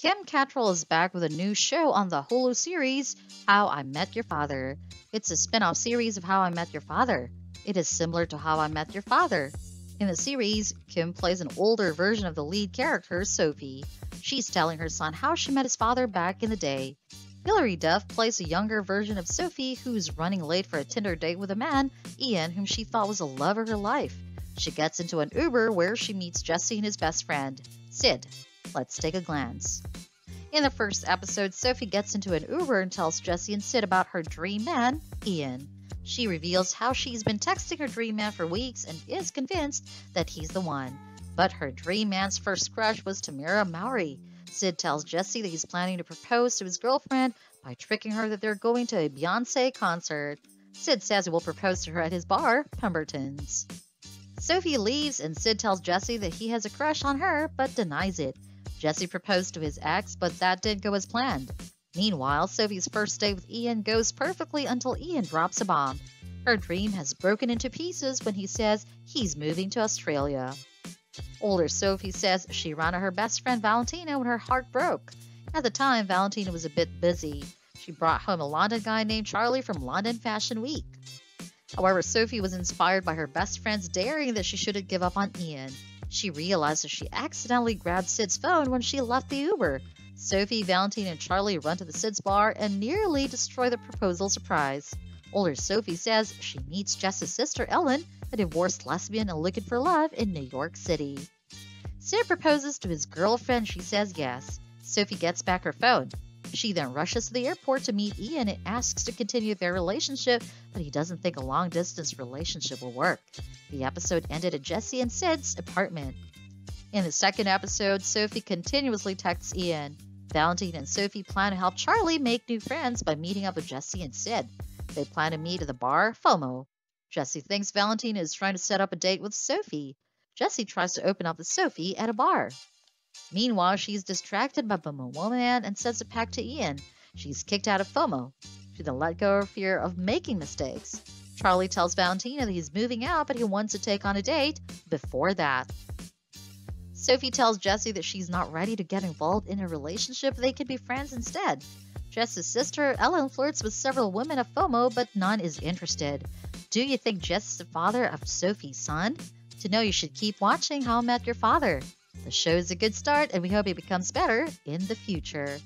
Kim Cattrall is back with a new show on the Hulu series, How I Met Your Father. It's a spin off series of How I Met Your Father. It is similar to How I Met Your Father. In the series, Kim plays an older version of the lead character, Sophie. She's telling her son how she met his father back in the day. Hilary Duff plays a younger version of Sophie who's running late for a Tinder date with a man, Ian, whom she thought was the love of her life. She gets into an Uber where she meets Jesse and his best friend, Sid. Let's take a glance. In the first episode, Sophie gets into an Uber and tells Jesse and Sid about her dream man, Ian. She reveals how she's been texting her dream man for weeks and is convinced that he's the one. But her dream man's first crush was Tamera Mowry. Sid tells Jesse that he's planning to propose to his girlfriend by tricking her that they're going to a Beyonce concert. Sid says he will propose to her at his bar, Pemberton's. Sophie leaves and Sid tells Jesse that he has a crush on her but denies it. Jesse proposed to his ex, but that didn't go as planned. Meanwhile, Sophie's first date with Ian goes perfectly until Ian drops a bomb. Her dream has broken into pieces when he says he's moving to Australia. Older Sophie says she ran to her best friend Valentina when her heart broke. At the time, Valentina was a bit busy. She brought home a London guy named Charlie from London Fashion Week. However, Sophie was inspired by her best friend's daring that she shouldn't give up on Ian. She realizes she accidentally grabbed Sid's phone when she left the Uber. Sophie, Valentine, and Charlie run to the Sid's bar and nearly destroy the proposal surprise. Older Sophie says she meets Jess's sister Ellen, a divorced lesbian and looking for love in New York City. Sid proposes to his girlfriend. She says yes. Sophie gets back her phone. She then rushes to the airport to meet Ian and asks to continue their relationship, but he doesn't think a long distance relationship will work. The episode ended at Jesse and Sid's apartment. In the second episode, Sophie continuously texts Ian. Valentine and Sophie plan to help Charlie make new friends by meeting up with Jesse and Sid. They plan to meet at the bar FOMO. Jesse thinks Valentine is trying to set up a date with Sophie. Jesse tries to open up with Sophie at a bar. Meanwhile, she's distracted by the woman and sends a pack to Ian. She's kicked out of FOMO. She then let go of fear of making mistakes. Charlie tells Valentina that he's moving out, but he wants to take on a date before that. Sophie tells Jesse that she's not ready to get involved in a relationship, they could be friends instead. Jess's sister, Ellen, flirts with several women of FOMO, but none is interested. Do you think Jess is the father of Sophie's son? To know, you should keep watching How I Met Your Father. The show is a good start, and we hope it becomes better in the future.